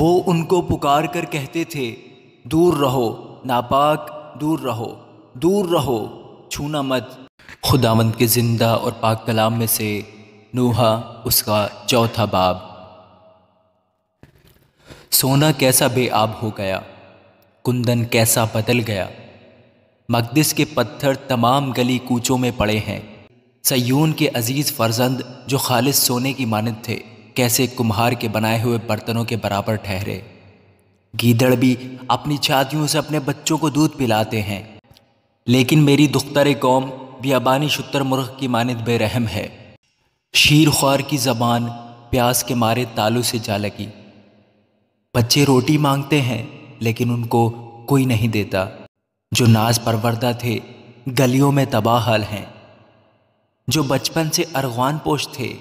وہ ان کو پکار کر کہتے تھے، دور رہو، ناپاک، دور رہو دور رہو، چھونا مت۔ خداوند کے زندہ اور پاک کلام میں سے نوحا اس کا چوتھا باب۔ سونا کیسا بے آب ہو گیا، کندن کیسا بدل گیا۔ مقدس کے پتھر تمام گلی کوچوں میں پڑے ہیں۔ سیون کے عزیز فرزند جو خالص سونے کی مانند تھے۔ کیسے کمہار کے بنائے ہوئے برتنوں کے برابر ٹھہرے۔ گیدڑ بھی اپنی چھاتیوں سے اپنے بچوں کو دودھ پلاتے ہیں۔ لیکن میری دختر قوم بیابانی شتر مرغ کی مانند بے رحم ہے۔ شیر خوار کی زبان پیاس کے مارے تالو سے جا لگی۔ بچے روٹی مانگتے ہیں، لیکن ان کو کوئی نہیں دیتا۔ جو ناز پروردہ تھے، گلیوں میں تباہ حال ہیں۔ جو بچپن سے ارغوان پوش تھے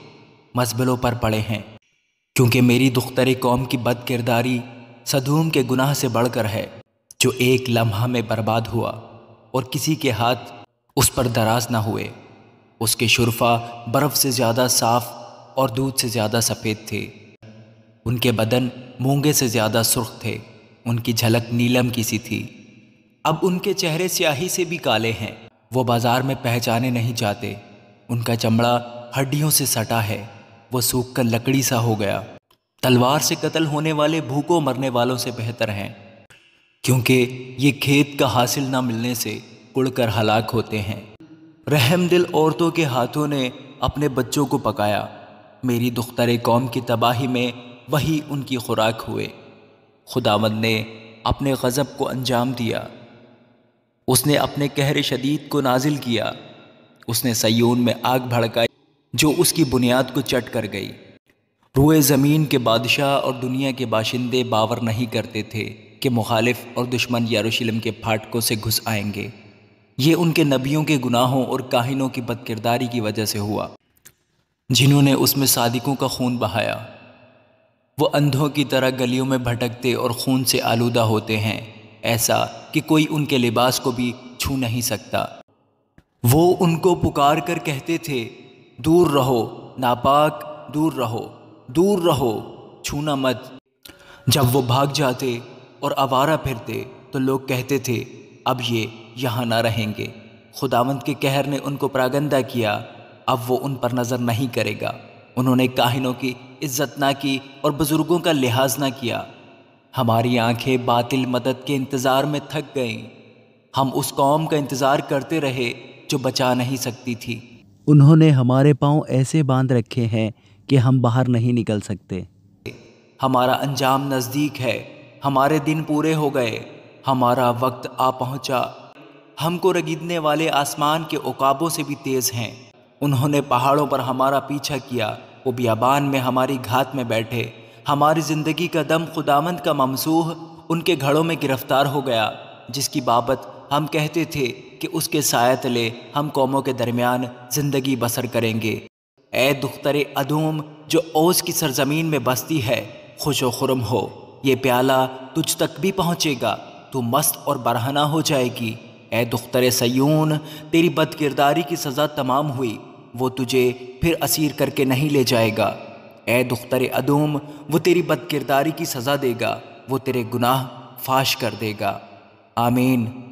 مزبلوں پر پڑے ہیں۔ کیونکہ میری دختر قوم کی بد کرداری صدوم کے گناہ سے بڑھ کر ہے، جو ایک لمحہ میں برباد ہوا اور کسی کے ہاتھ اس پر دراز نہ ہوئے۔ اس کے شرفا برف سے زیادہ صاف اور دودھ سے زیادہ سفید تھے۔ ان کے بدن مونگے سے زیادہ سرخ تھے۔ ان کی جھلک نیلم کی سی تھی۔ اب ان کے چہرے سیاہی سے بھی کالے ہیں۔ وہ بازار میں پہچانے نہیں چاہتے ان کا چمڑا ہڈیوں سے سٹا ہے۔ وہ سوکھ کر لکڑی سا ہو گیا۔ تلوار سے قتل ہونے والے بھوکوں مرنے والوں سے بہتر ہیں، کیونکہ یہ کھیت کا حاصل نہ ملنے سے اڑ کر ہلاک ہوتے ہیں۔ رحم دل عورتوں کے ہاتھوں نے اپنے بچوں کو پکایا۔ میری دختر قوم کی تباہی میں وہی ان کی خوراک ہوئے۔ خداوند نے اپنے غضب کو انجام دیا۔ اس نے اپنے کہر شدید کو نازل کیا۔ اس نے سیون میں آگ بھڑکائی۔ جو اس کی بنیاد کو چٹ کر گئی۔ روئے زمین کے بادشاہ اور دنیا کے باشندے باور نہیں کرتے تھے کہ مخالف اور دشمن یاروشلم کے پھاٹکوں سے گھس آئیں گے۔ یہ ان کے نبیوں کے گناہوں اور کاہنوں کی بد کرداری کی وجہ سے ہوا۔ جنہوں نے اس میں صادقوں کا خون بہایا۔ وہ اندھوں کی طرح گلیوں میں بھٹکتے اور خون سے آلودہ ہوتے ہیں۔ ایسا کہ کوئی ان کے لباس کو بھی چھو نہیں سکتا۔ وہ ان کو پکار کر کہتے تھے دور رہو، ناپاک دور رہو دور رہو، چھونا مت۔ جب وہ بھاگ جاتے اور آوارہ پھرتے تو لوگ کہتے تھے، اب یہ یہاں نہ رہیں گے۔ خداوند کے کہر نے ان کو پراگندہ کیا، اب وہ ان پر نظر نہیں کرے گا۔ انہوں نے کاہنوں کی عزت نہ کی اور بزرگوں کا لحاظ نہ کیا۔ ہماری آنکھیں باطل مدد کے انتظار میں تھک گئیں۔ ہم اس قوم کا انتظار کرتے رہے جو بچا نہیں سکتی تھی۔ انہوں نے ہمارے پاؤں ایسے باندھ رکھے ہیں کہ ہم باہر نہیں نکل سکتے۔ ہمارا انجام نزدیک ہے۔ ہمارے دن پورے ہو گئے۔ ہمارا وقت آ پہنچا۔ ہم کو رگیدنے والے آسمان کے عقابوں سے بھی تیز ہیں۔ انہوں نے پہاڑوں پر ہمارا پیچھا کیا۔ وہ بیابان میں ہماری گھات میں بیٹھے۔ ہماری زندگی کا دم خدامند کا ممسوح ان کے گھڑوں میں گرفتار ہو گیا، جس کی بابت ہم کہتے تھے کہ اس کے سایت لے ہم قوموں کے درمیان زندگی بسر کریں گے۔ اے دختر ادوم جو اوز کی سرزمین میں بستی ہے، خوش و خرم ہو۔ یہ پیالہ تجھ تک بھی پہنچے گا، تو مست اور برہنہ ہو جائے گی۔ اے دختر سیون، تیری بد کرداری کی سزا تمام ہوئی، وہ تجھے پھر اسیر کر کے نہیں لے جائے گا۔ اے دختر ادوم وہ تیری بد کرداری کی سزا دے گا، وہ تیرے گناہ فاش کر دے گا۔ آمین۔